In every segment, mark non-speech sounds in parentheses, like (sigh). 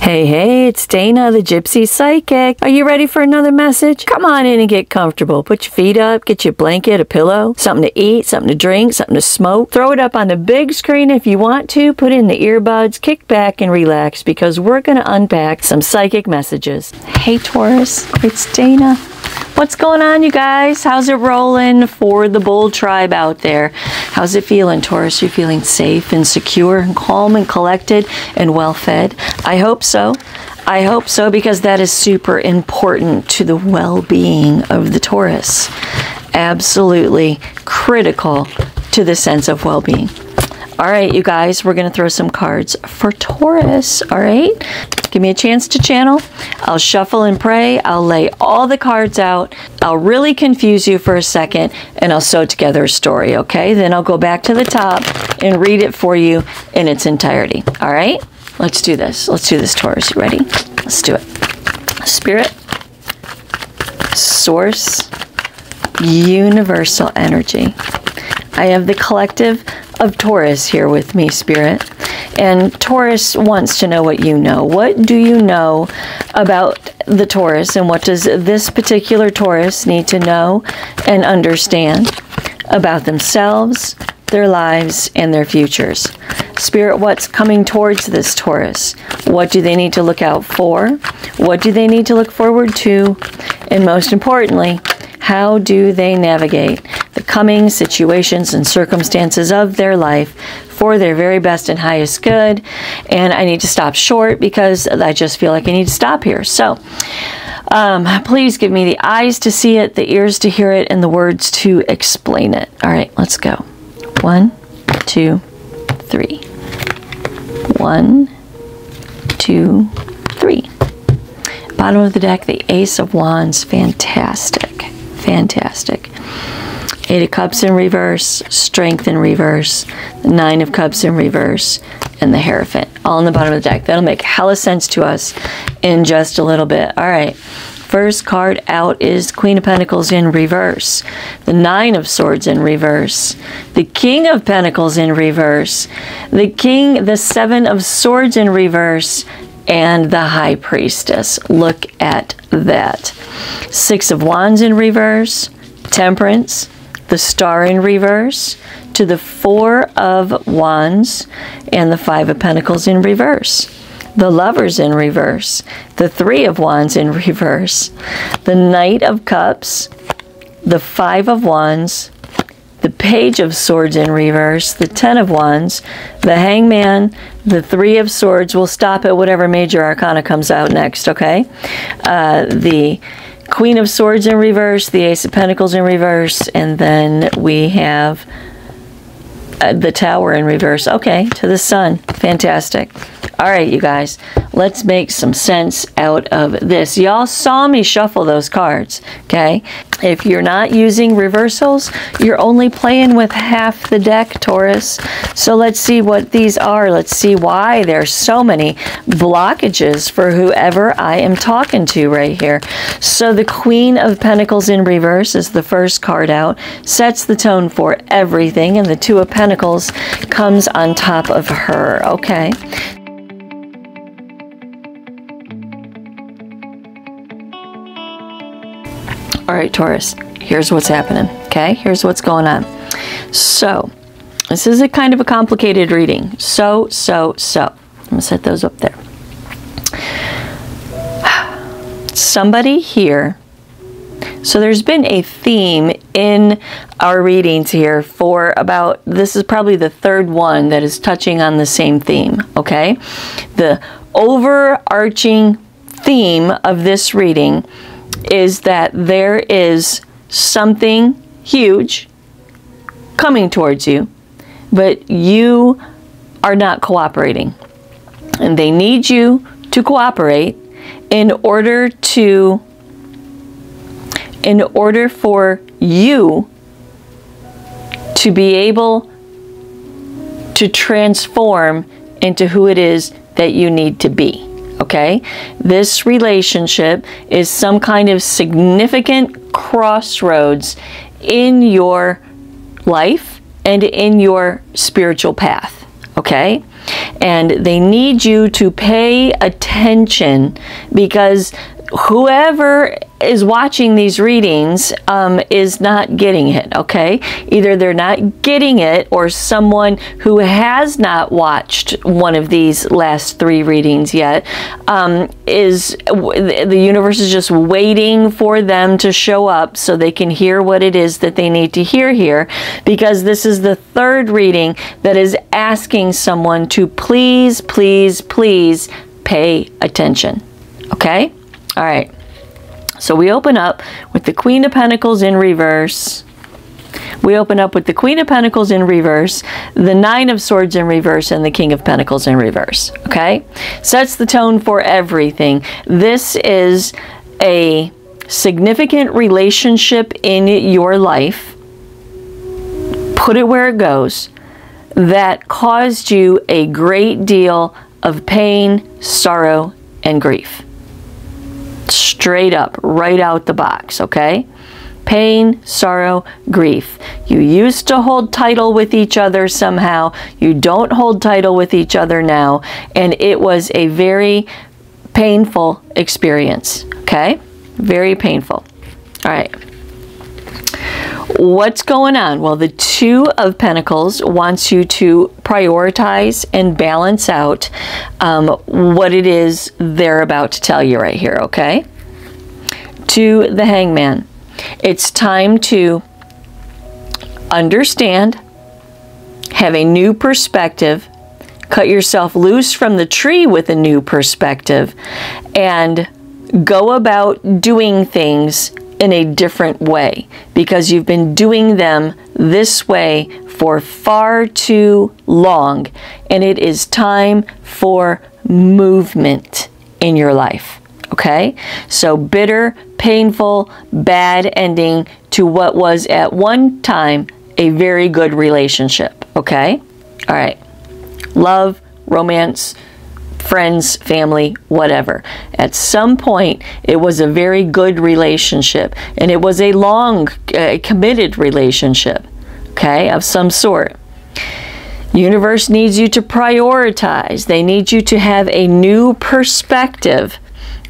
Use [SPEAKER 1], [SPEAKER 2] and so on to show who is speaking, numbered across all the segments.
[SPEAKER 1] Hey, hey, it's Dana, the Gypsy Psychic. Are you ready for another message? Come on in and get comfortable. Put your feet up, get your blanket, a pillow, something to eat, something to drink, something to smoke. Throw it up on the big screen if you want to. Put in the earbuds, kick back and relax because we're going to unpack some psychic messages. Hey, Taurus, it's Dana. What's going on, you guys? How's it rolling for the bull tribe out there? How's it feeling, Taurus? You feeling safe and secure and calm and collected and well fed? I hope so. I hope so because that is super important to the well being of the Taurus. Absolutely critical to the sense of well being. All right, you guys, we're going to throw some cards for Taurus. All right, give me a chance to channel. I'll shuffle and pray. I'll lay all the cards out. I'll really confuse you for a second and I'll sew together a story, okay? Then I'll go back to the top and read it for you in its entirety. All right, let's do this. Let's do this, Taurus. You ready? Let's do it. Spirit, Source, Universal Energy. I have the collective of Taurus here with me, Spirit. And Taurus wants to know what you know. What do you know about the Taurus, and what does this particular Taurus need to know and understand about themselves, their lives, and their futures? Spirit, what's coming towards this Taurus? What do they need to look out for? What do they need to look forward to? And most importantly, how do they navigate the coming situations and circumstances of their life for their very best and highest good? And I need to stop short because I just feel like I need to stop here. So, um, please give me the eyes to see it, the ears to hear it, and the words to explain it. All right, let's go. One, two, three. One, two, three. Bottom of the deck, the Ace of Wands. Fantastic. Fantastic. Eight of Cups in reverse, Strength in reverse, the Nine of Cups in reverse, and the Hierophant. All in the bottom of the deck. That'll make hella sense to us in just a little bit. All right. First card out is Queen of Pentacles in reverse, the Nine of Swords in reverse, the King of Pentacles in reverse, the King, the Seven of Swords in reverse, and the High Priestess. Look at that. Six of Wands in reverse, Temperance, the Star in reverse, to the Four of Wands, and the Five of Pentacles in reverse. The Lovers in reverse, the Three of Wands in (laughs) reverse, the Knight of Cups, the Five of Wands, the Page of Swords in reverse, the Ten of Wands, the Hangman, the Three of Swords. We'll stop at whatever major arcana comes out next, okay? Uh, the Queen of Swords in reverse, the Ace of Pentacles in reverse, and then we have uh, the Tower in reverse. Okay, to the Sun. Fantastic. All right, you guys, let's make some sense out of this. Y'all saw me shuffle those cards, okay? If you're not using reversals, you're only playing with half the deck, Taurus. So let's see what these are. Let's see why there's so many blockages for whoever I am talking to right here. So the Queen of Pentacles in reverse is the first card out, sets the tone for everything, and the Two of Pentacles comes on top of her, okay? All right, Taurus, here's what's happening. Okay, here's what's going on. So, this is a kind of a complicated reading. So, so, so. I'm going to set those up there. (sighs) Somebody here. So, there's been a theme in our readings here for about, this is probably the third one that is touching on the same theme. Okay, the overarching theme of this reading is that there is something huge coming towards you, but you are not cooperating. And they need you to cooperate in order to in order for you to be able to transform into who it is that you need to be okay? This relationship is some kind of significant crossroads in your life and in your spiritual path, okay? and they need you to pay attention because whoever is watching these readings um, is not getting it, okay? Either they're not getting it or someone who has not watched one of these last three readings yet um, is the universe is just waiting for them to show up so they can hear what it is that they need to hear here because this is the third reading that is asking someone to please, please, please pay attention, okay? All right. So we open up with the Queen of Pentacles in reverse. We open up with the Queen of Pentacles in reverse, the Nine of Swords in reverse, and the King of Pentacles in reverse. Okay? Sets the tone for everything. This is a significant relationship in your life. Put it where it goes. That caused you a great deal of pain, sorrow, and grief straight up, right out the box, okay? Pain, sorrow, grief. You used to hold title with each other somehow. You don't hold title with each other now. And it was a very painful experience, okay? Very painful. All right. What's going on? Well, the Two of Pentacles wants you to prioritize and balance out um, what it is they're about to tell you right here, okay? To the hangman, it's time to understand, have a new perspective, cut yourself loose from the tree with a new perspective, and go about doing things in a different way because you've been doing them this way for far too long and it is time for movement in your life. Okay? So bitter, painful, bad ending to what was at one time a very good relationship. Okay? All right. Love, romance, friends, family, whatever. At some point, it was a very good relationship and it was a long, uh, committed relationship, okay, of some sort. Universe needs you to prioritize. They need you to have a new perspective.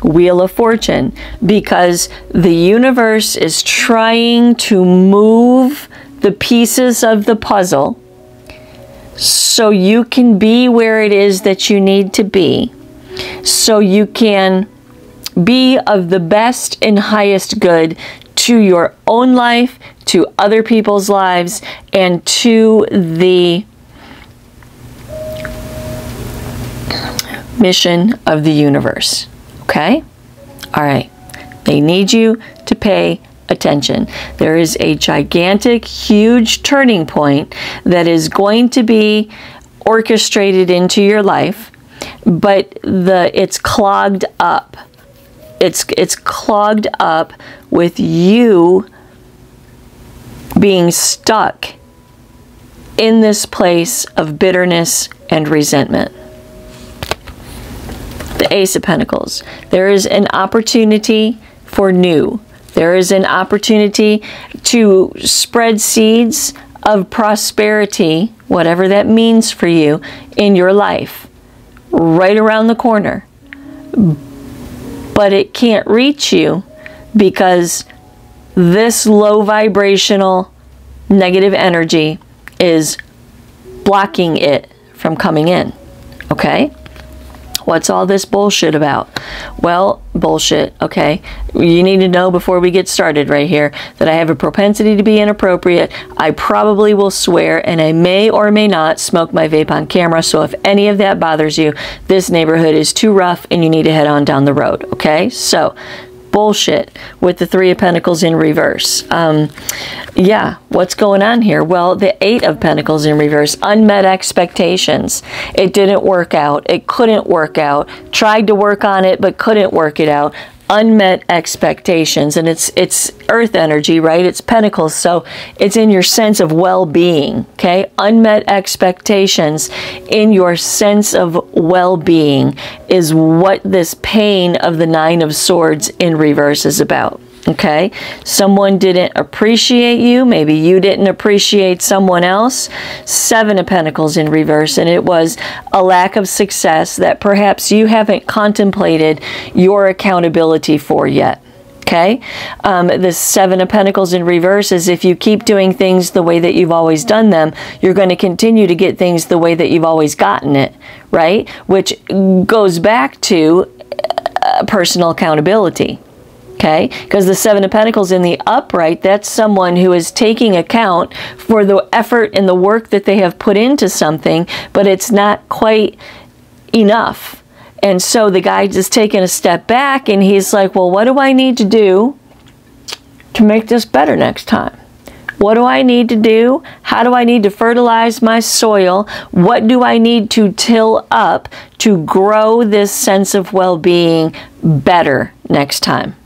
[SPEAKER 1] Wheel of Fortune, because the universe is trying to move the pieces of the puzzle so you can be where it is that you need to be, so you can be of the best and highest good to your own life, to other people's lives, and to the mission of the universe. Okay? All right. They need you to pay attention. There is a gigantic, huge turning point that is going to be orchestrated into your life, but the it's clogged up. It's it's clogged up with you being stuck in this place of bitterness and resentment. The Ace of Pentacles. There is an opportunity for new. There is an opportunity to spread seeds of prosperity, whatever that means for you, in your life, right around the corner. But it can't reach you because this low vibrational negative energy is blocking it from coming in. Okay? What's all this bullshit about? Well, bullshit, okay? You need to know before we get started right here that I have a propensity to be inappropriate. I probably will swear and I may or may not smoke my vape on camera. So if any of that bothers you, this neighborhood is too rough and you need to head on down the road, okay? So bullshit with the Three of Pentacles in reverse. Um, yeah, what's going on here? Well, the Eight of Pentacles in reverse, unmet expectations. It didn't work out. It couldn't work out. Tried to work on it, but couldn't work it out unmet expectations and it's it's earth energy right? It's pentacles so it's in your sense of well-being okay? Unmet expectations in your sense of well-being is what this pain of the nine of swords in reverse is about Okay, someone didn't appreciate you. Maybe you didn't appreciate someone else. Seven of Pentacles in reverse, and it was a lack of success that perhaps you haven't contemplated your accountability for yet. Okay, um, the Seven of Pentacles in reverse is if you keep doing things the way that you've always done them, you're going to continue to get things the way that you've always gotten it, right? Which goes back to uh, personal accountability okay? Because the Seven of Pentacles in the upright, that's someone who is taking account for the effort and the work that they have put into something, but it's not quite enough. And so the guy just taking a step back and he's like, well, what do I need to do to make this better next time? What do I need to do? How do I need to fertilize my soil? What do I need to till up to grow this sense of well being better next time?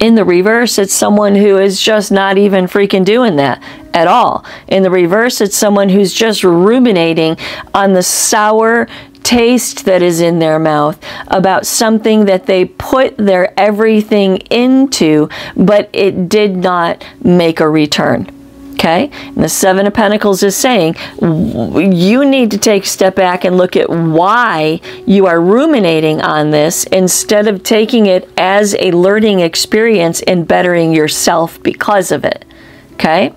[SPEAKER 1] In the reverse, it's someone who is just not even freaking doing that at all. In the reverse, it's someone who's just ruminating on the sour taste that is in their mouth about something that they put their everything into, but it did not make a return. Okay? And the Seven of Pentacles is saying you need to take a step back and look at why you are ruminating on this instead of taking it as a learning experience and bettering yourself because of it. Okay?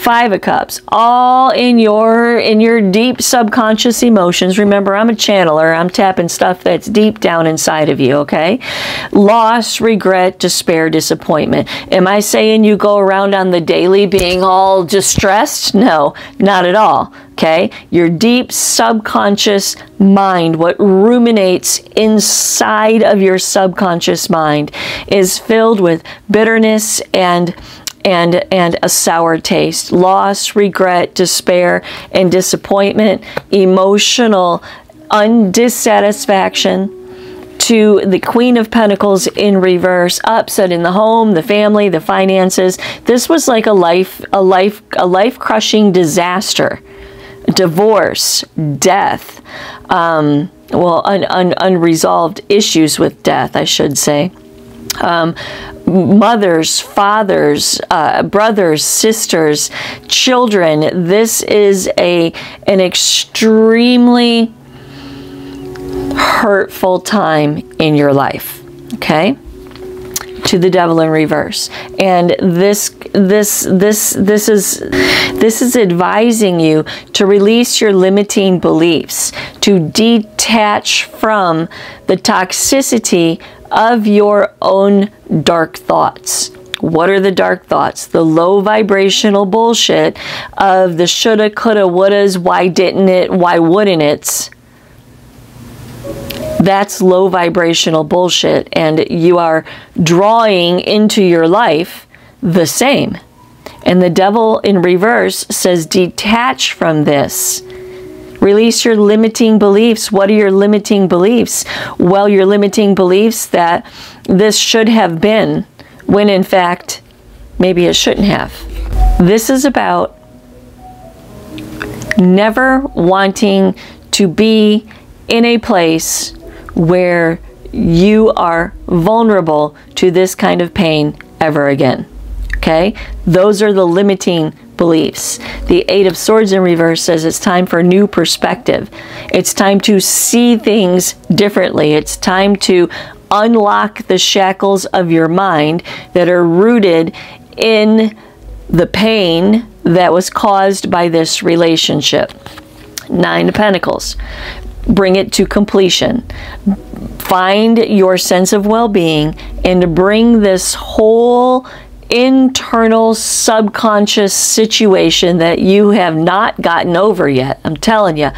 [SPEAKER 1] Five of Cups, all in your in your deep subconscious emotions. Remember, I'm a channeler. I'm tapping stuff that's deep down inside of you, okay? Loss, regret, despair, disappointment. Am I saying you go around on the daily being all distressed? No, not at all. Okay? Your deep subconscious mind, what ruminates inside of your subconscious mind, is filled with bitterness and and, and a sour taste. Loss, regret, despair, and disappointment, emotional undissatisfaction to the Queen of Pentacles in reverse, upset in the home, the family, the finances. This was like a life, a life, a life crushing disaster, divorce, death, um, well, un, un, unresolved issues with death, I should say. Um, mothers, fathers, uh, brothers, sisters, children. This is a an extremely hurtful time in your life. Okay? To the devil in reverse. And this this this this is this is advising you to release your limiting beliefs, to detach from the toxicity of your own dark thoughts. What are the dark thoughts? The low vibrational bullshit of the shoulda, coulda, wouldas, why didn't it, why wouldn't it? That's low vibrational bullshit, and you are drawing into your life the same. And the devil in reverse says, detach from this. Release your limiting beliefs. What are your limiting beliefs? Well, your limiting beliefs that this should have been, when in fact, maybe it shouldn't have. This is about never wanting to be in a place where you are vulnerable to this kind of pain ever again. Okay? Those are the limiting beliefs. The Eight of Swords in reverse says it's time for a new perspective. It's time to see things differently. It's time to unlock the shackles of your mind that are rooted in the pain that was caused by this relationship. Nine of Pentacles. Bring it to completion. Find your sense of well being and bring this whole internal subconscious situation that you have not gotten over yet. I'm telling you,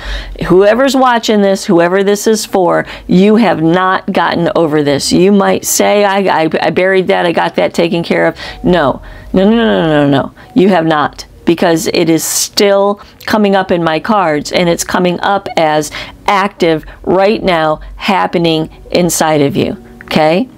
[SPEAKER 1] whoever's watching this, whoever this is for, you have not gotten over this. You might say, I, I, I buried that, I got that taken care of. No, no, no, no, no, no, no. You have not because it is still coming up in my cards and it's coming up as active right now happening inside of you okay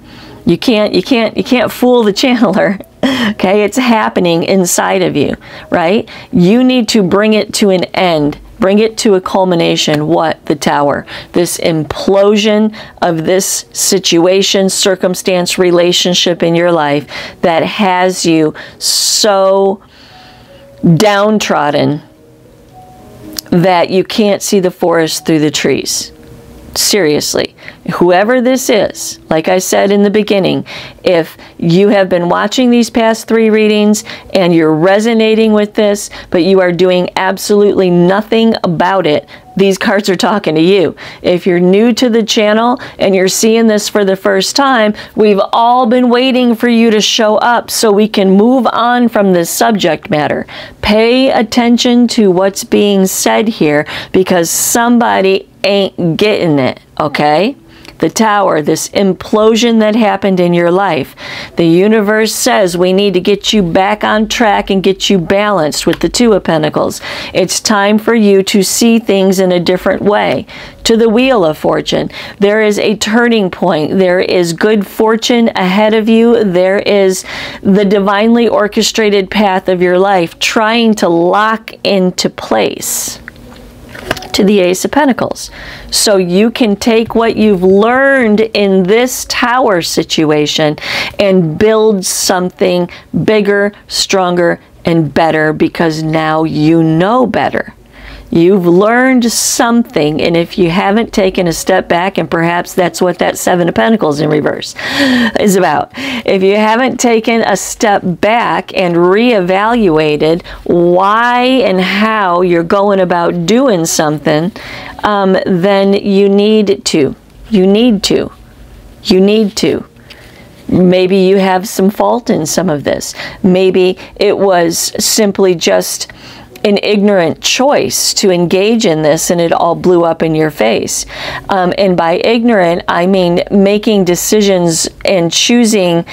[SPEAKER 1] you can't you can't you can't fool the channeler (laughs) okay? It's happening inside of you, right? You need to bring it to an end bring it to a culmination. What? The tower. This implosion of this situation, circumstance, relationship in your life that has you so downtrodden that you can't see the forest through the trees. Seriously, whoever this is, like I said in the beginning, if you have been watching these past three readings and you're resonating with this, but you are doing absolutely nothing about it, these cards are talking to you. If you're new to the channel and you're seeing this for the first time, we've all been waiting for you to show up so we can move on from this subject matter. Pay attention to what's being said here because somebody ain't getting it, okay? the tower, this implosion that happened in your life. The universe says we need to get you back on track and get you balanced with the Two of Pentacles. It's time for you to see things in a different way. To the Wheel of Fortune, there is a turning point. There is good fortune ahead of you. There is the divinely orchestrated path of your life trying to lock into place to the Ace of Pentacles. So you can take what you've learned in this tower situation and build something bigger, stronger, and better because now you know better. You've learned something, and if you haven't taken a step back, and perhaps that's what that Seven of Pentacles in reverse is about, if you haven't taken a step back and reevaluated why and how you're going about doing something, um, then you need to. You need to. You need to. Maybe you have some fault in some of this. Maybe it was simply just an ignorant choice to engage in this and it all blew up in your face. Um, and by ignorant, I mean making decisions and choosing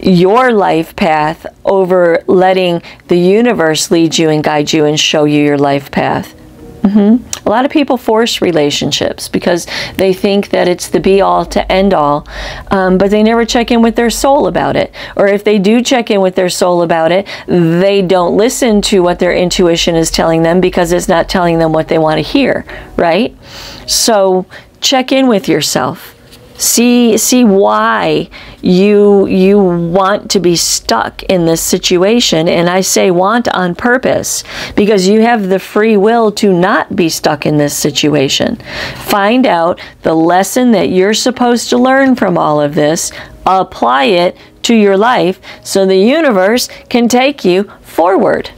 [SPEAKER 1] your life path over letting the universe lead you and guide you and show you your life path. Mm-hmm. A lot of people force relationships because they think that it's the be all to end all, um, but they never check in with their soul about it. Or if they do check in with their soul about it, they don't listen to what their intuition is telling them because it's not telling them what they want to hear, right? So check in with yourself See, see why you you want to be stuck in this situation. And I say want on purpose because you have the free will to not be stuck in this situation. Find out the lesson that you're supposed to learn from all of this, apply it to your life so the universe can take you forward.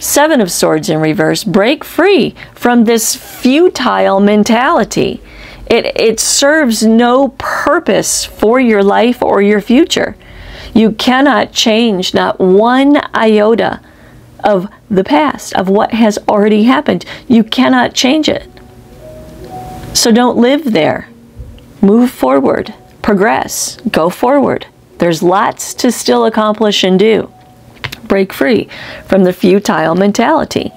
[SPEAKER 1] Seven of Swords in reverse. Break free from this futile mentality. It, it serves no purpose for your life or your future. You cannot change not one iota of the past, of what has already happened. You cannot change it. So don't live there. Move forward, progress, go forward. There's lots to still accomplish and do. Break free from the futile mentality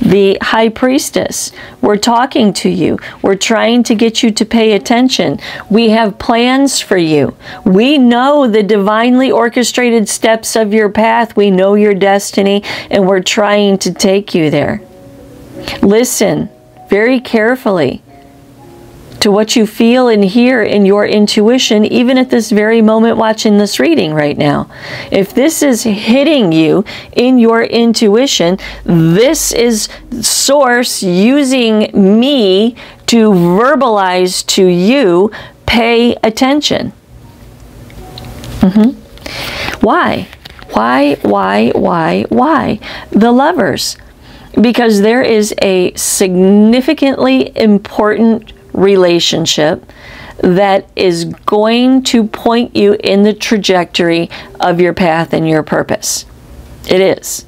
[SPEAKER 1] the high priestess. We're talking to you. We're trying to get you to pay attention. We have plans for you. We know the divinely orchestrated steps of your path. We know your destiny, and we're trying to take you there. Listen very carefully to what you feel and hear in your intuition, even at this very moment watching this reading right now. If this is hitting you in your intuition, this is Source using me to verbalize to you, pay attention. Mm-hmm. Why? Why, why, why, why? The lovers. Because there is a significantly important relationship that is going to point you in the trajectory of your path and your purpose. It is.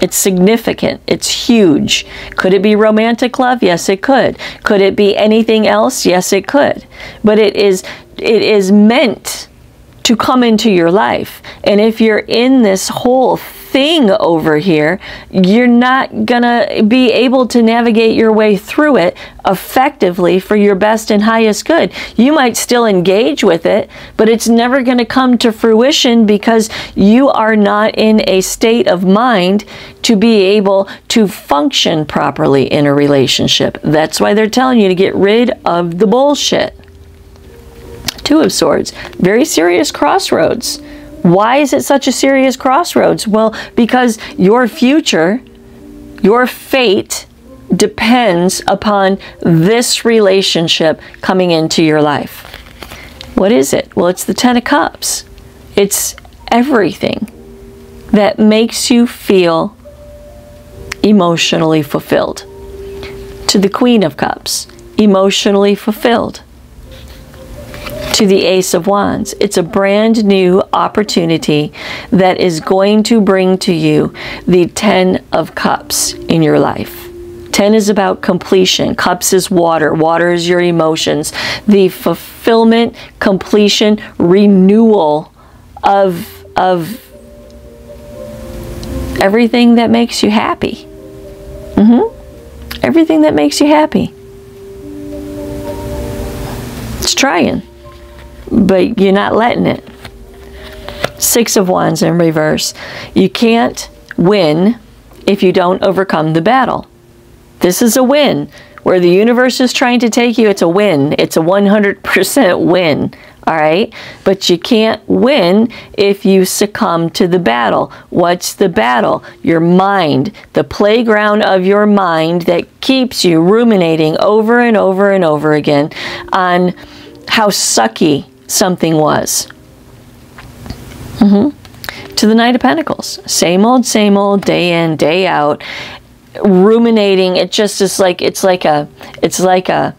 [SPEAKER 1] It's significant. It's huge. Could it be romantic love? Yes, it could. Could it be anything else? Yes, it could. But it is it is meant to come into your life. And if you're in this whole thing over here, you're not going to be able to navigate your way through it effectively for your best and highest good. You might still engage with it, but it's never going to come to fruition because you are not in a state of mind to be able to function properly in a relationship. That's why they're telling you to get rid of the bullshit. Two of Swords, very serious crossroads. Why is it such a serious crossroads? Well, because your future, your fate, depends upon this relationship coming into your life. What is it? Well, it's the Ten of Cups. It's everything that makes you feel emotionally fulfilled. To the Queen of Cups, emotionally fulfilled to the Ace of Wands. It's a brand new opportunity that is going to bring to you the Ten of Cups in your life. 10 is about completion. Cups is water. Water is your emotions. The fulfillment, completion, renewal of, of everything that makes you happy. Mm-hmm. Everything that makes you happy. It's trying but you're not letting it. Six of Wands in reverse. You can't win if you don't overcome the battle. This is a win. Where the universe is trying to take you, it's a win. It's a 100% win. All right? But you can't win if you succumb to the battle. What's the battle? Your mind, the playground of your mind that keeps you ruminating over and over and over again on how sucky something was. Mm-hmm. To the Knight of Pentacles. Same old, same old, day in, day out. Ruminating. It just is like, it's like a, it's like a,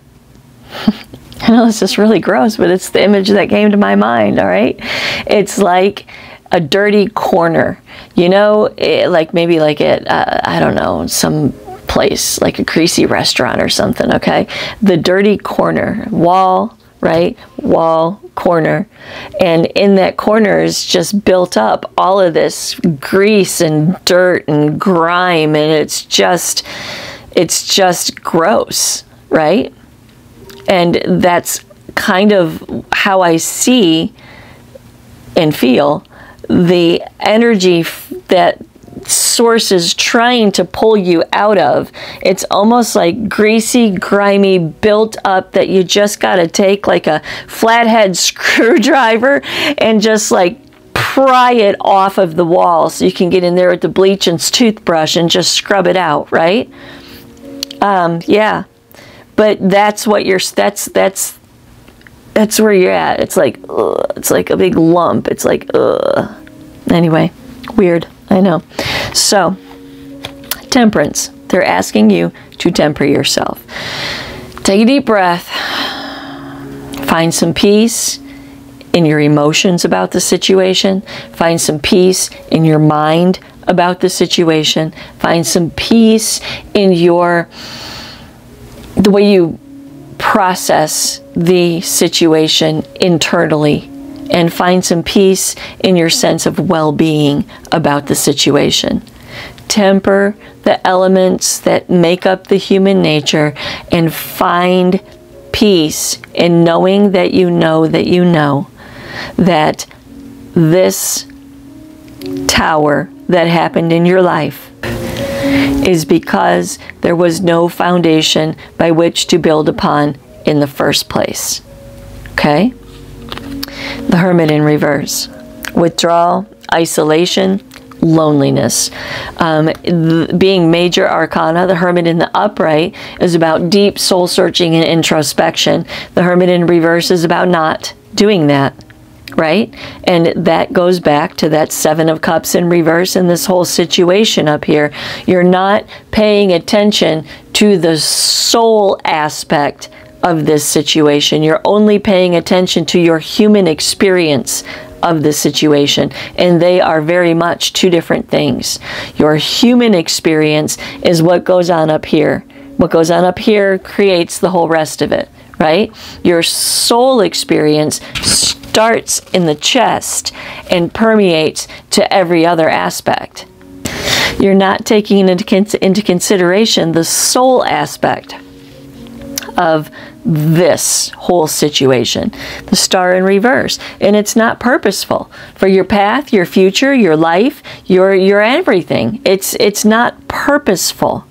[SPEAKER 1] (laughs) I know this is really gross, but it's the image that came to my mind, all right? It's like a dirty corner. You know, it, like maybe like it, uh, I don't know, some place, like a greasy restaurant or something, okay? The dirty corner, wall, right? Wall, corner. And in that corner is just built up all of this grease and dirt and grime. And it's just, it's just gross, right? And that's kind of how I see and feel the energy that source is trying to pull you out of. It's almost like greasy, grimy, built up that you just got to take like a flathead (laughs) screwdriver and just like pry it off of the wall so you can get in there with the bleach and toothbrush and just scrub it out, right? Um, yeah. But that's what you're, that's, that's, that's where you're at. It's like, ugh, it's like a big lump. It's like, ugh. Anyway, weird. I know. So, temperance. They're asking you to temper yourself. Take a deep breath. Find some peace in your emotions about the situation. Find some peace in your mind about the situation. Find some peace in your the way you process the situation internally and find some peace in your sense of well being about the situation. Temper the elements that make up the human nature and find peace in knowing that you know that you know that this tower that happened in your life is because there was no foundation by which to build upon in the first place. Okay? The Hermit in reverse. Withdrawal, isolation, loneliness. Um, being major arcana, the hermit in the upright is about deep soul searching and introspection. The hermit in reverse is about not doing that. Right? And that goes back to that Seven of Cups in reverse and this whole situation up here. You're not paying attention to the soul aspect of this situation. You're only paying attention to your human experience of the situation, and they are very much two different things. Your human experience is what goes on up here. What goes on up here creates the whole rest of it, right? Your soul experience starts in the chest and permeates to every other aspect, You're not taking into, into consideration the soul aspect of this whole situation. The star in reverse. And it's not purposeful for your path, your future, your life, your your everything. It's it's not purposeful.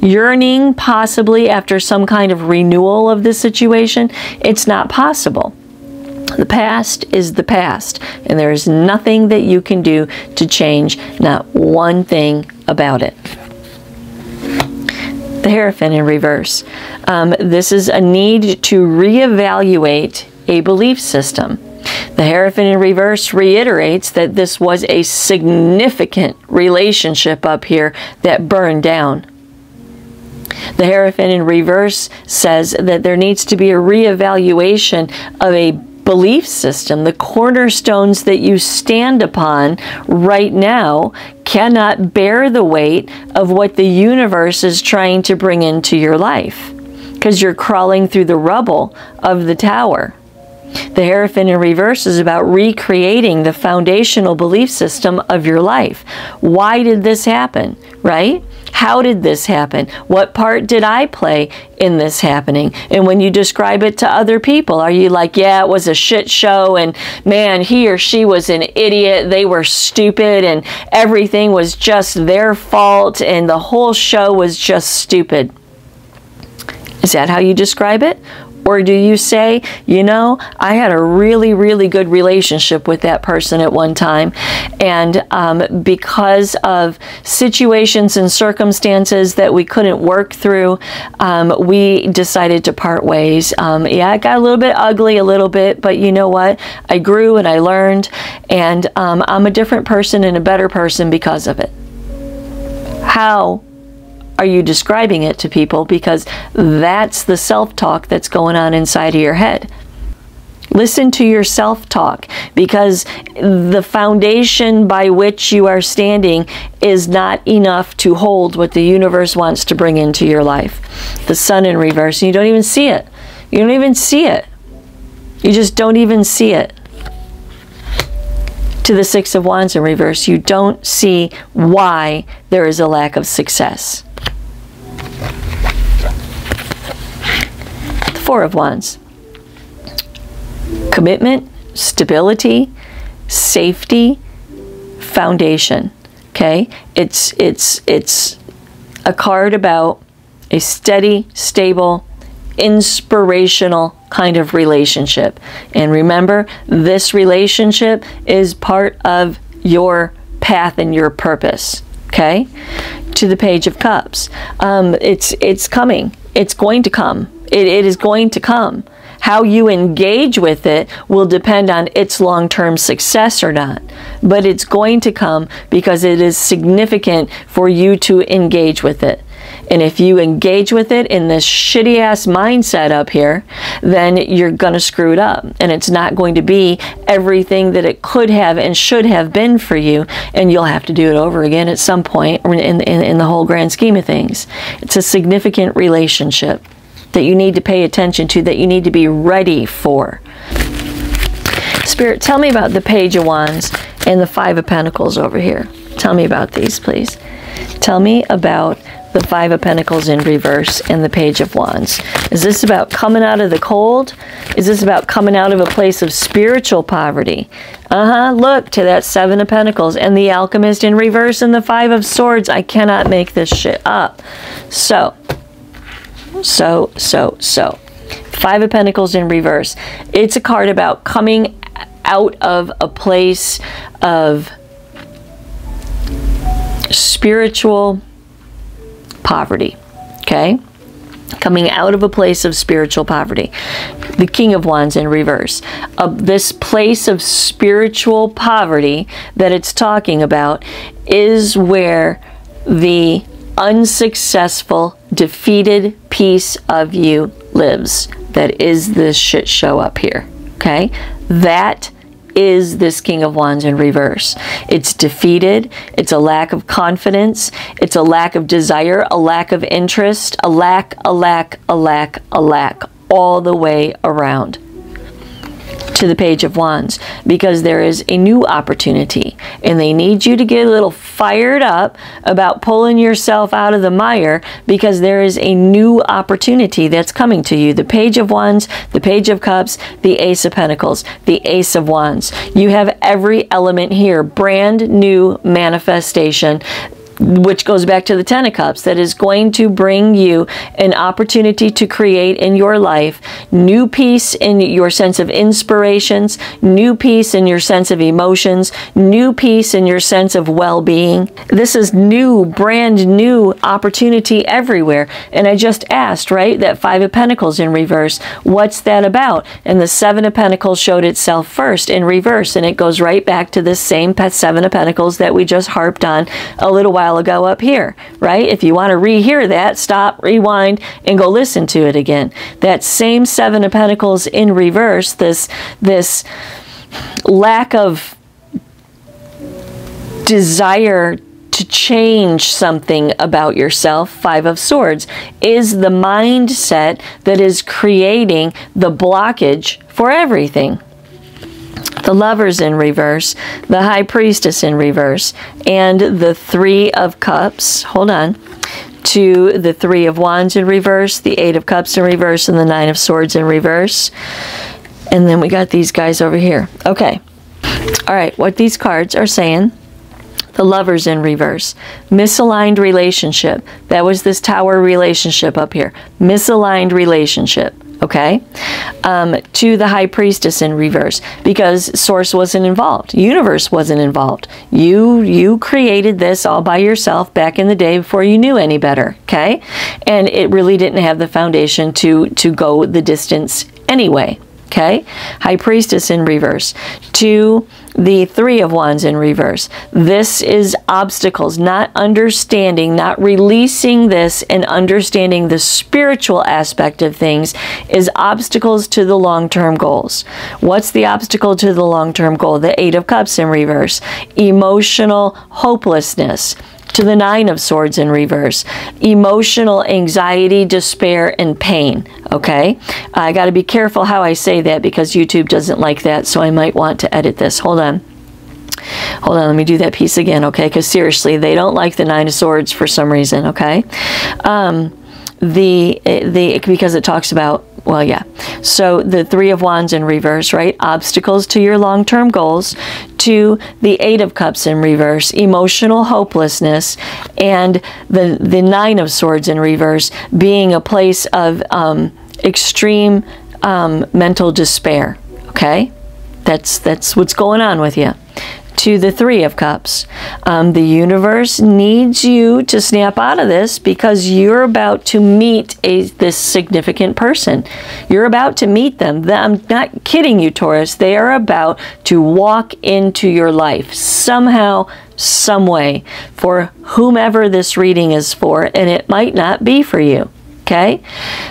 [SPEAKER 1] Yearning possibly after some kind of renewal of this situation, it's not possible. The past is the past, and there is nothing that you can do to change not one thing about it the Hierophant in reverse. Um, this is a need to reevaluate a belief system. The Hierophant in reverse reiterates that this was a significant relationship up here that burned down. The Hierophant in reverse says that there needs to be a reevaluation of a belief system, the cornerstones that you stand upon right now, cannot bear the weight of what the universe is trying to bring into your life because you're crawling through the rubble of the tower. The Hierophant in Reverse is about recreating the foundational belief system of your life. Why did this happen, right? How did this happen? What part did I play in this happening? And when you describe it to other people, are you like, yeah, it was a shit show and man, he or she was an idiot, they were stupid and everything was just their fault and the whole show was just stupid? Is that how you describe it? Or do you say, you know, I had a really, really good relationship with that person at one time, and um, because of situations and circumstances that we couldn't work through, um, we decided to part ways. Um, yeah, it got a little bit ugly, a little bit, but you know what? I grew and I learned, and um, I'm a different person and a better person because of it. How are you describing it to people because that's the self talk that's going on inside of your head. Listen to your self talk because the foundation by which you are standing is not enough to hold what the universe wants to bring into your life. The sun in reverse, and you don't even see it. You don't even see it. You just don't even see it. To the Six of Wands in reverse, you don't see why there is a lack of success. Four of Wands. Commitment, stability, safety, foundation. Okay? It's it's it's a card about a steady, stable, inspirational kind of relationship. And remember, this relationship is part of your path and your purpose. Okay? To the Page of Cups. Um, it's it's coming. It's going to come. It, it is going to come. How you engage with it will depend on its long term success or not. But it's going to come because it is significant for you to engage with it. And if you engage with it in this shitty ass mindset up here, then you're going to screw it up. And it's not going to be everything that it could have and should have been for you. And you'll have to do it over again at some point in, in, in the whole grand scheme of things. It's a significant relationship that you need to pay attention to, that you need to be ready for. Spirit, tell me about the Page of Wands and the Five of Pentacles over here. Tell me about these, please. Tell me about the Five of Pentacles in reverse and the Page of Wands. Is this about coming out of the cold? Is this about coming out of a place of spiritual poverty? Uh-huh, look to that Seven of Pentacles and the Alchemist in reverse and the Five of Swords. I cannot make this shit up. So, so, so, so. Five of Pentacles in reverse. It's a card about coming out of a place of spiritual poverty. Okay? Coming out of a place of spiritual poverty. The King of Wands in reverse. Uh, this place of spiritual poverty that it's talking about is where the unsuccessful, defeated piece of you lives. That is this shit show up here. Okay? That is this King of Wands in reverse. It's defeated. It's a lack of confidence. It's a lack of desire, a lack of interest, a lack, a lack, a lack, a lack, all the way around. To the Page of Wands because there is a new opportunity and they need you to get a little fired up about pulling yourself out of the mire because there is a new opportunity that's coming to you. The Page of Wands, the Page of Cups, the Ace of Pentacles, the Ace of Wands. You have every element here, brand new manifestation which goes back to the Ten of Cups, that is going to bring you an opportunity to create in your life new peace in your sense of inspirations, new peace in your sense of emotions, new peace in your sense of well being. This is new, brand new opportunity everywhere. And I just asked, right, that Five of Pentacles in reverse, what's that about? And the Seven of Pentacles showed itself first in reverse, and it goes right back to the same Seven of Pentacles that we just harped on a little while while ago up here, right? If you want to rehear that, stop, rewind, and go listen to it again. That same Seven of Pentacles in reverse, this, this lack of desire to change something about yourself, Five of Swords, is the mindset that is creating the blockage for everything the lovers in reverse, the high priestess in reverse, and the three of cups. Hold on. To the three of wands in reverse, the eight of cups in reverse, and the nine of swords in reverse. And then we got these guys over here. Okay. All right, what these cards are saying the lovers in reverse. Misaligned relationship. That was this tower relationship up here. Misaligned relationship okay, um, to the high priestess in reverse because source wasn't involved, universe wasn't involved. You you created this all by yourself back in the day before you knew any better, okay, and it really didn't have the foundation to to go the distance anyway. Okay, High Priestess in reverse. To the Three of Wands in reverse. This is obstacles, not understanding, not releasing this and understanding the spiritual aspect of things is obstacles to the long-term goals. What's the obstacle to the long-term goal? The Eight of Cups in reverse. Emotional hopelessness to the Nine of Swords in reverse. Emotional anxiety, despair, and pain. Okay? I got to be careful how I say that because YouTube doesn't like that, so I might want to edit this. Hold on. Hold on, let me do that piece again, okay? Because seriously, they don't like the Nine of Swords for some reason, okay? Um, the the because it talks about well yeah. So the three of wands in reverse right? Obstacles to your long-term goals to the eight of cups in reverse emotional hopelessness and the the nine of swords in reverse being a place of um, extreme um, mental despair okay? That's that's what's going on with you to the Three of Cups. Um, the universe needs you to snap out of this because you're about to meet a this significant person. You're about to meet them. I'm not kidding you, Taurus. They are about to walk into your life somehow, some way, for whomever this reading is for, and it might not be for you okay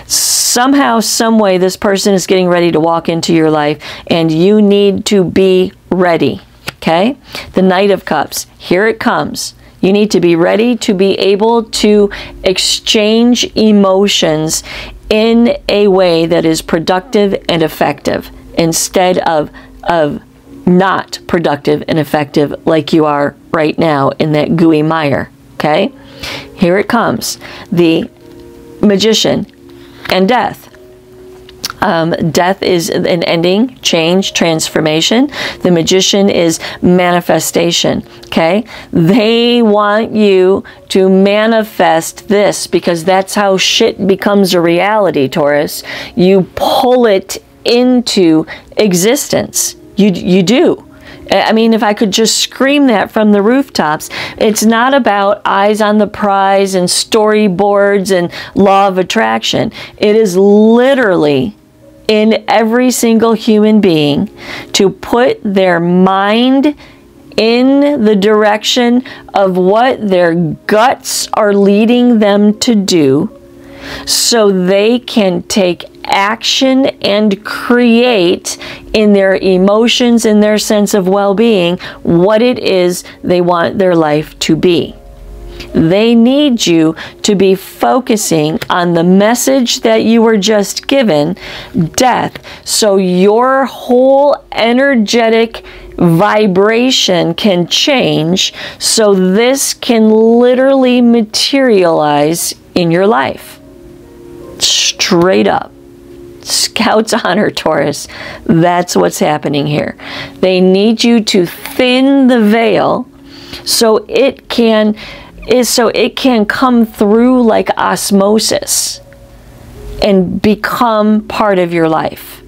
[SPEAKER 1] somehow some way this person is getting ready to walk into your life and you need to be ready Okay? The Knight of Cups. Here it comes. You need to be ready to be able to exchange emotions in a way that is productive and effective instead of, of not productive and effective like you are right now in that gooey mire. Okay? Here it comes. The magician and death. Um, death is an ending, change, transformation. The magician is manifestation. Okay? They want you to manifest this because that's how shit becomes a reality, Taurus. You pull it into existence. You, you do. I mean, if I could just scream that from the rooftops, it's not about eyes on the prize and storyboards and law of attraction. It is literally in every single human being to put their mind in the direction of what their guts are leading them to do so they can take action and create in their emotions in their sense of well being what it is they want their life to be. They need you to be focusing on the message that you were just given, death. So your whole energetic vibration can change. So this can literally materialize in your life. Straight up. Scouts (laughs) honor, Taurus. That's what's happening here. They need you to thin the veil so it can is so it can come through like osmosis and become part of your life.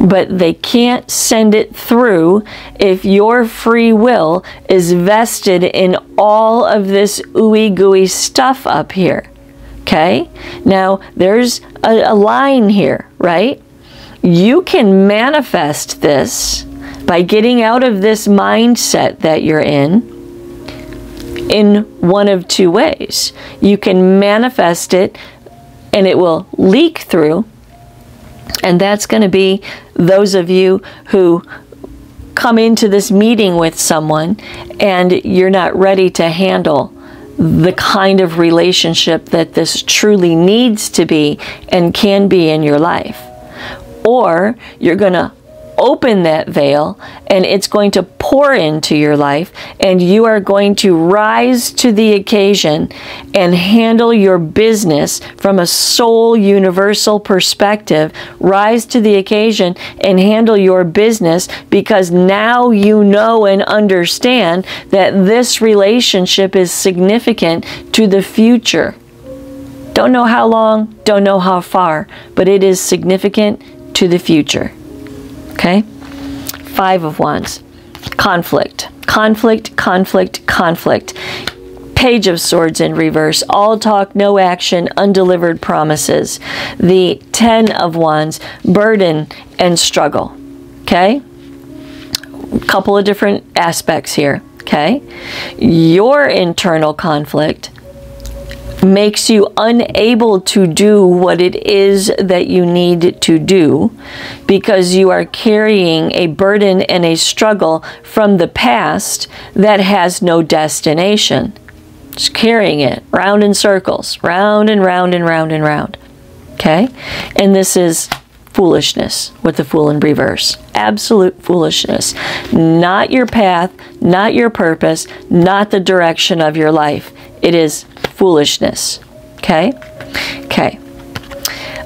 [SPEAKER 1] But they can't send it through if your free will is vested in all of this ooey gooey stuff up here. Okay? Now, there's a, a line here, right? You can manifest this by getting out of this mindset that you're in in one of two ways. You can manifest it and it will leak through, and that's going to be those of you who come into this meeting with someone and you're not ready to handle the kind of relationship that this truly needs to be and can be in your life. Or you're going to open that veil and it's going to pour into your life and you are going to rise to the occasion and handle your business from a soul universal perspective. Rise to the occasion and handle your business because now you know and understand that this relationship is significant to the future. Don't know how long, don't know how far, but it is significant to the future. Okay? Five of Wands. Conflict. Conflict, conflict, conflict. Page of Swords in reverse. All talk, no action, undelivered promises. The Ten of Wands. Burden and struggle. Okay? Couple of different aspects here. Okay? Your internal conflict makes you unable to do what it is that you need to do because you are carrying a burden and a struggle from the past that has no destination. Just carrying it round in circles, round and round and round and round. Okay? And this is foolishness with the fool in reverse. Absolute foolishness. Not your path, not your purpose, not the direction of your life. It is foolishness. Okay? Okay.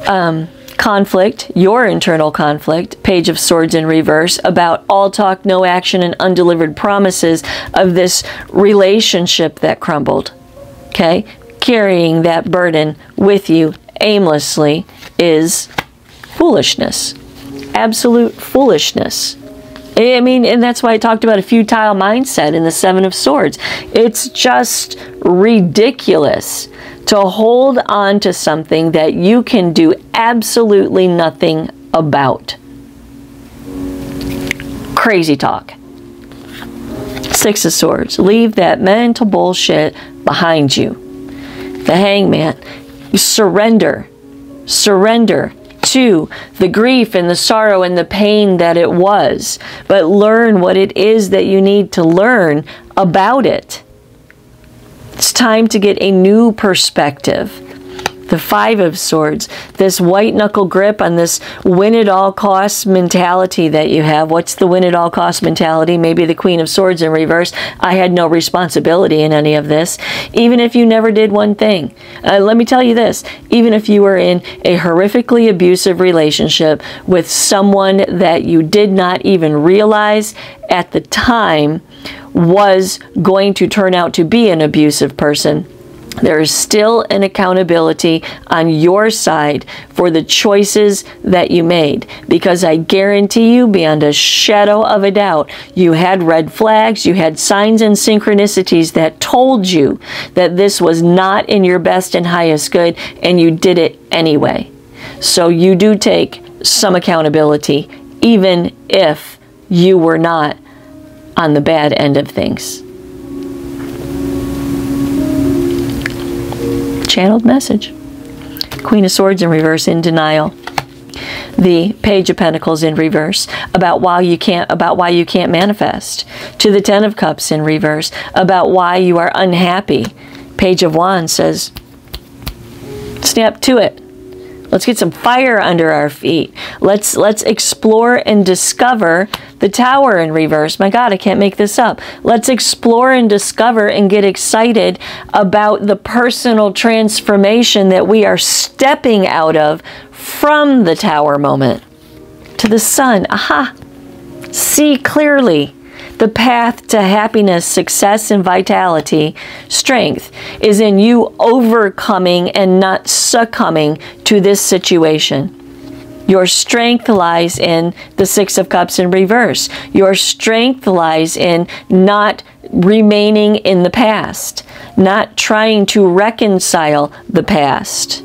[SPEAKER 1] Um, conflict, your internal conflict, Page of Swords in reverse, about all talk, no action, and undelivered promises of this relationship that crumbled. Okay? Carrying that burden with you aimlessly is foolishness. Absolute foolishness. Eh, I mean, and that's why I talked about a futile mindset in the Seven of Swords. It's just ridiculous to hold on to something that you can do absolutely nothing about. Crazy talk. Six of Swords. Leave that mental bullshit behind you. The hangman. Surrender. Surrender the grief and the sorrow and the pain that it was, but learn what it is that you need to learn about it. It's time to get a new perspective the Five of Swords, this white knuckle grip on this win at all costs mentality that you have. What's the win at all costs mentality? Maybe the Queen of Swords in reverse. I had no responsibility in any of this, even if you never did one thing. Uh, let me tell you this even if you were in a horrifically abusive relationship with someone that you did not even realize at the time was going to turn out to be an abusive person there is still an accountability on your side for the choices that you made because I guarantee you, beyond a shadow of a doubt, you had red flags, you had signs and synchronicities that told you that this was not in your best and highest good, and you did it anyway. So you do take some accountability, even if you were not on the bad end of things. Channeled message. Queen of Swords in reverse in denial. the Page of Pentacles in reverse about why you can't about why you can't manifest. To the Ten of Cups in reverse about why you are unhappy. Page of Wands says, snap to it. Let's get some fire under our feet. Let's let's explore and discover the tower in reverse. My God, I can't make this up. Let's explore and discover and get excited about the personal transformation that we are stepping out of from the tower moment to the sun. Aha! See clearly the path to happiness, success, and vitality, strength, is in you overcoming and not succumbing to this situation. Your strength lies in the Six of Cups in reverse. Your strength lies in not remaining in the past, not trying to reconcile the past.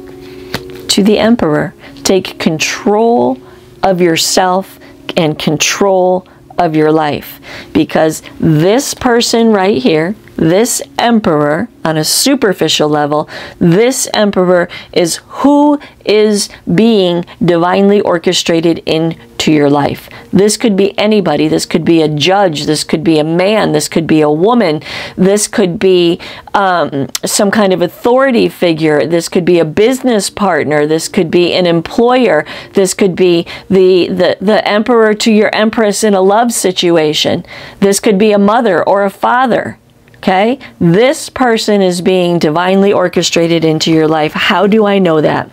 [SPEAKER 1] To the Emperor, take control of yourself and control of your life. Because this person right here, this emperor, on a superficial level, this emperor is who is being divinely orchestrated into your life. This could be anybody. This could be a judge. This could be a man. This could be a woman. This could be um, some kind of authority figure. This could be a business partner. This could be an employer. This could be the, the, the emperor to your empress in a love situation. This could be a mother or a father. Okay? This person is being divinely orchestrated into your life. How do I know that?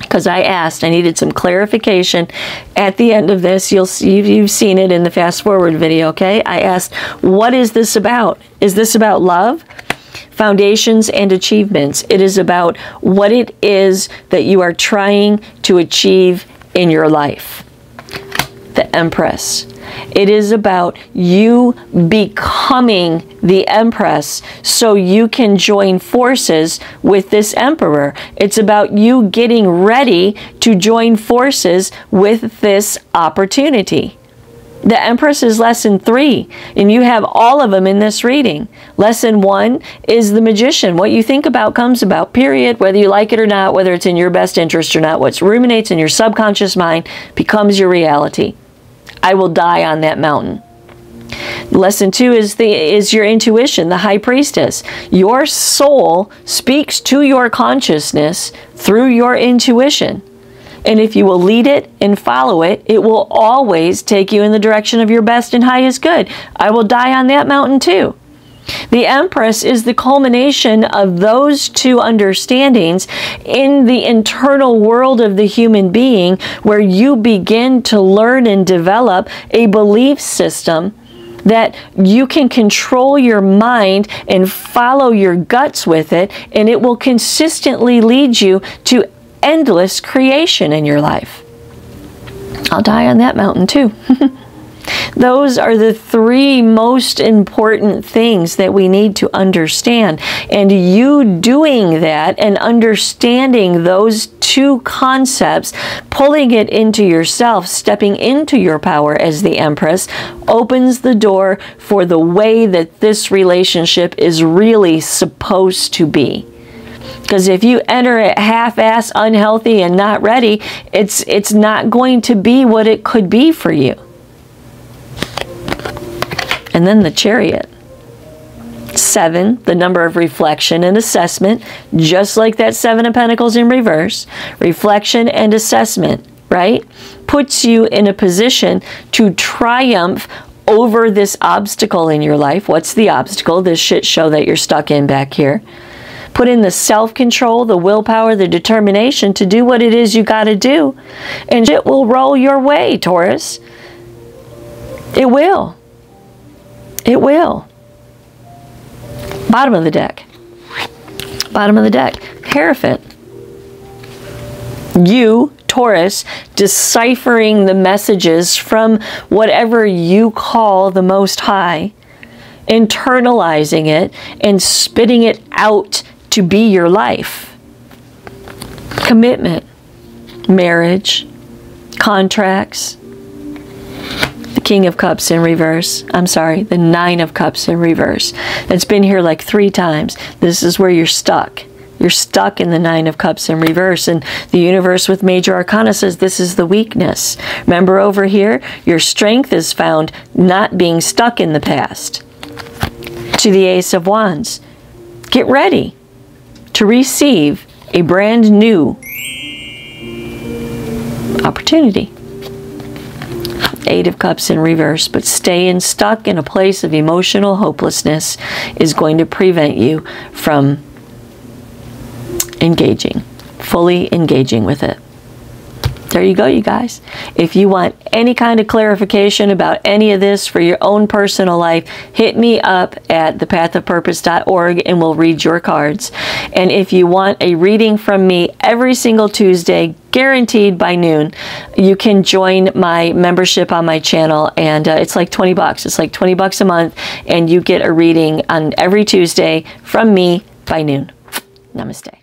[SPEAKER 1] Because I asked, I needed some clarification at the end of this. You'll see, you've seen it in the fast forward video, okay? I asked, what is this about? Is this about love? Foundations and achievements. It is about what it is that you are trying to achieve in your life. The Empress. It is about you becoming the empress so you can join forces with this emperor. It's about you getting ready to join forces with this opportunity. The Empress is lesson three, and you have all of them in this reading. Lesson one is the magician. What you think about comes about, period. Whether you like it or not, whether it's in your best interest or not, what ruminates in your subconscious mind becomes your reality. I will die on that mountain. Lesson two is the is your intuition, the high priestess. Your soul speaks to your consciousness through your intuition. And if you will lead it and follow it, it will always take you in the direction of your best and highest good. I will die on that mountain too. The Empress is the culmination of those two understandings in the internal world of the human being, where you begin to learn and develop a belief system that you can control your mind and follow your guts with it, and it will consistently lead you to endless creation in your life. I'll die on that mountain too. (laughs) Those are the three most important things that we need to understand. And you doing that and understanding those two concepts, pulling it into yourself, stepping into your power as the Empress, opens the door for the way that this relationship is really supposed to be. Because if you enter it half-ass, unhealthy, and not ready, it's it's not going to be what it could be for you. And then the chariot. Seven, the number of reflection and assessment, just like that Seven of Pentacles in reverse. Reflection and assessment, right? Puts you in a position to triumph over this obstacle in your life. What's the obstacle? This shit show that you're stuck in back here. Put in the self control, the willpower, the determination to do what it is you got to do. And it will roll your way, Taurus. It will. It will. Bottom of the deck. Bottom of the deck. Hierophant. You, Taurus, deciphering the messages from whatever you call the Most High, internalizing it, and spitting it out to be your life. Commitment, marriage, contracts, King of Cups in reverse. I'm sorry, the Nine of Cups in reverse. It's been here like three times. This is where you're stuck. You're stuck in the Nine of Cups in reverse. And the universe with major arcana says this is the weakness. Remember over here, your strength is found not being stuck in the past. To the Ace of Wands, get ready to receive a brand new opportunity. Eight of Cups in reverse, but staying stuck in a place of emotional hopelessness is going to prevent you from engaging, fully engaging with it. There you go, you guys. If you want any kind of clarification about any of this for your own personal life, hit me up at thepathofpurpose.org and we'll read your cards. And if you want a reading from me every single Tuesday, guaranteed by noon, you can join my membership on my channel and uh, it's like 20 bucks. It's like 20 bucks a month and you get a reading on every Tuesday from me by noon. Namaste.